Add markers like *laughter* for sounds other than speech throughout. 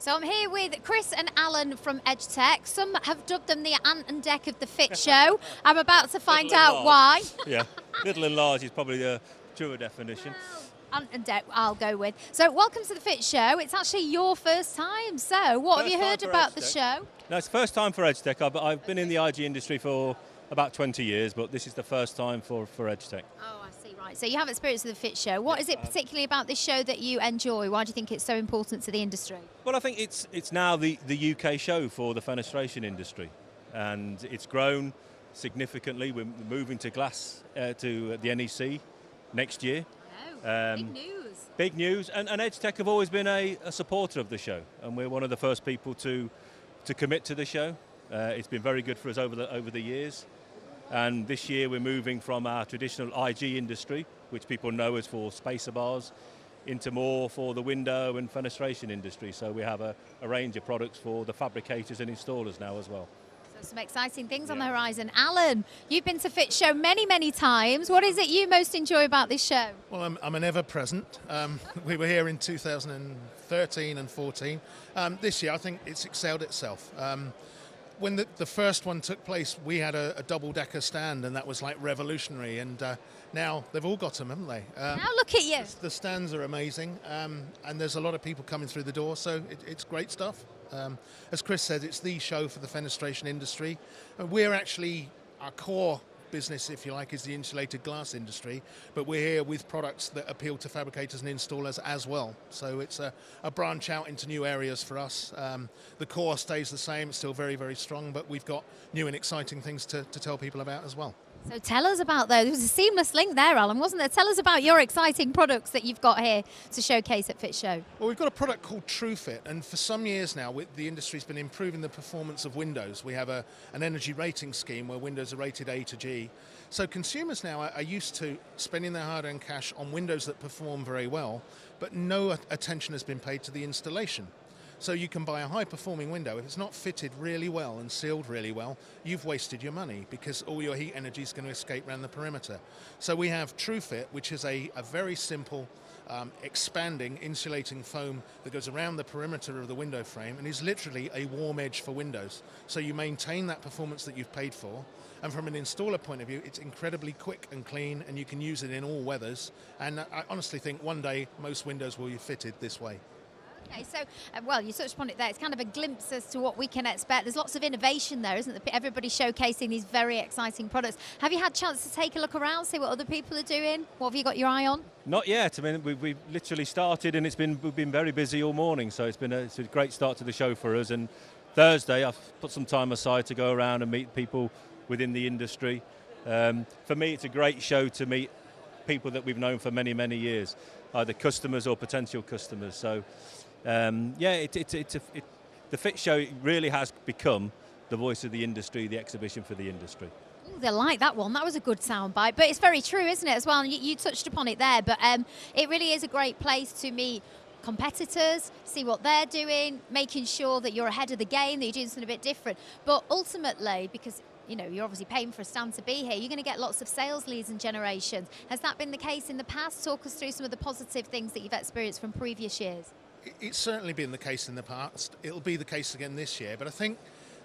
So I'm here with Chris and Alan from EdgeTech. Some have dubbed them the Ant and Dec of the Fit Show. *laughs* I'm about to find Little out why. *laughs* yeah, little and large is probably the truer definition. Ant and Dec, I'll go with. So welcome to the Fit Show. It's actually your first time. So what have you heard about the show? No, it's the first time for EdgeTech. I've, I've been in the IG industry for about 20 years, but this is the first time for, for EdgeTech. Oh, I see. Right. So you have experience of the Fit Show. What is it particularly about this show that you enjoy? Why do you think it's so important to the industry? Well, I think it's it's now the, the UK show for the fenestration industry, and it's grown significantly. We're moving to glass uh, to the NEC next year. Oh, Um, big news. Big news, and, and EdgeTech have always been a, a supporter of the show, and we're one of the first people to to commit to the show. Uh, it's been very good for us over the over the years, and this year we're moving from our traditional IG industry, which people know as for spacer bars, into more for the window and fenestration industry. So we have a, a range of products for the fabricators and installers now as well. So some exciting things on the horizon. Alan, you've been to Fit Show many, many times. What is it you most enjoy about this show? Well, I'm, I'm an ever present. Um, *laughs* we were here in 2013 and 14. Um, this year, I think it's excelled itself. Um, when the, the first one took place, we had a, a double decker stand, and that was like revolutionary. And uh, now they've all got them, haven't they? Um, Now look at you. the stands are amazing, um, and there's a lot of people coming through the door, so it, it's great stuff. Um, as Chris said, it's the show for the fenestration industry. And we're actually, our core business, if you like, is the insulated glass industry, but we're here with products that appeal to fabricators and installers as well. So it's a, a branch out into new areas for us. Um, the core stays the same, it's still very, very strong, but we've got new and exciting things to, to tell people about as well. So tell us about those. There was a seamless link there, Alan, wasn't there? Tell us about your exciting products that you've got here to showcase at Fit Show. Well, we've got a product called TrueFit, and for some years now, the industry's been improving the performance of Windows. We have a, an energy rating scheme where Windows are rated A to G. So consumers now are, are used to spending their hard-earned cash on Windows that perform very well, but no attention has been paid to the installation. So you can buy a high-performing window. If it's not fitted really well and sealed really well, you've wasted your money because all your heat energy is going to escape around the perimeter. So we have TrueFit, which is a, a very simple um, expanding insulating foam that goes around the perimeter of the window frame and is literally a warm edge for windows. So you maintain that performance that you've paid for. And from an installer point of view, it's incredibly quick and clean, and you can use it in all weathers. And I honestly think one day most windows will be fitted this way. Okay, so, uh, well, you touched upon it there. It's kind of a glimpse as to what we can expect. There's lots of innovation there, isn't there? Everybody showcasing these very exciting products. Have you had a chance to take a look around, see what other people are doing? What have you got your eye on? Not yet. I mean, we, we've literally started, and it's been we've been very busy all morning. So it's been a, it's a great start to the show for us. And Thursday, I've put some time aside to go around and meet people within the industry. Um, for me, it's a great show to meet people that we've known for many, many years, either customers or potential customers. So, um, yeah, it, it, it, the Fit Show really has become the voice of the industry, the exhibition for the industry. They like that one. That was a good soundbite. But it's very true, isn't it, as well? And you, you touched upon it there. But um, it really is a great place to meet competitors, see what they're doing, making sure that you're ahead of the game, that you're doing something a bit different. But ultimately, because you know, you're obviously paying for a stand to be here. You're going to get lots of sales leads and generations. Has that been the case in the past? Talk us through some of the positive things that you've experienced from previous years. It- It's certainly been the case in the past. It'll be the case again this year. But I think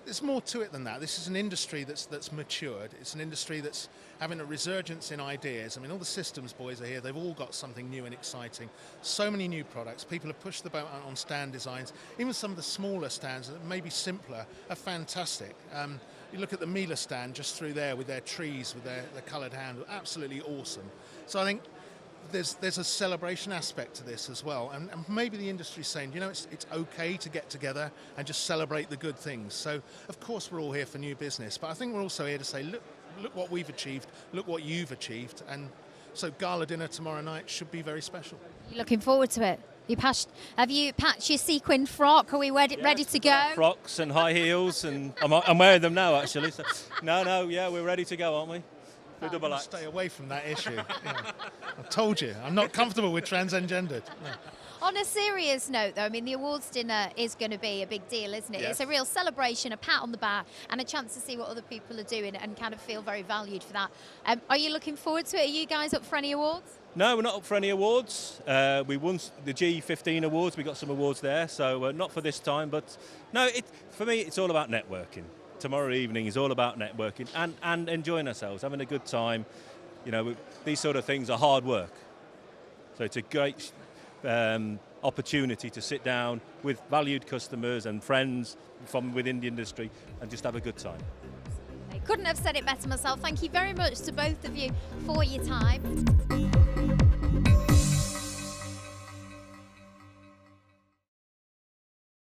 there's more to it than that. This is an industry that's that's matured. It's an industry that's having a resurgence in ideas. I mean, all the systems boys are here. They've all got something new and exciting. So many new products. People have pushed the boat on- on stand designs. Even some of the smaller stands that may be simpler are fantastic. Um, you look at the Mila stand just through there with their trees, with their, their coloured handle. Absolutely awesome. So I think there's there's a celebration aspect to this as well, and, and maybe the industry's saying, you know, it's it's okay to get together and just celebrate the good things. So of course we're all here for new business, but I think we're also here to say, look, look what we've achieved, look what you've achieved, and so gala dinner tomorrow night should be very special. You looking forward to it? You patched, have you patched your sequin frock? Are we ready, ready to go? Frocks and high heels, and I'm, I'm wearing them now actually. So, no, no, yeah, we're ready to go, aren't we? The double I'll act. stay away from that issue. Yeah. I told you, I'm not comfortable with trans and gendered. No. On a serious note, though, I mean, the awards dinner is going to be a big deal, isn't it? Yes. It's a real celebration, a pat on the back, and a chance to see what other people are doing and kind of feel very valued for that. Um, are you looking forward to it? Are you guys up for any awards? No, we're not up for any awards. Uh, we won the G15 awards. We got some awards there, so uh, not for this time. But no, it, for me, it's all about networking. Tomorrow evening is all about networking and, and enjoying ourselves, having a good time. You know, these sort of things are hard work. So it's a great um, opportunity to sit down with valued customers and friends from within the industry and just have a good time. I couldn't have said it better myself. Thank you very much to both of you for your time.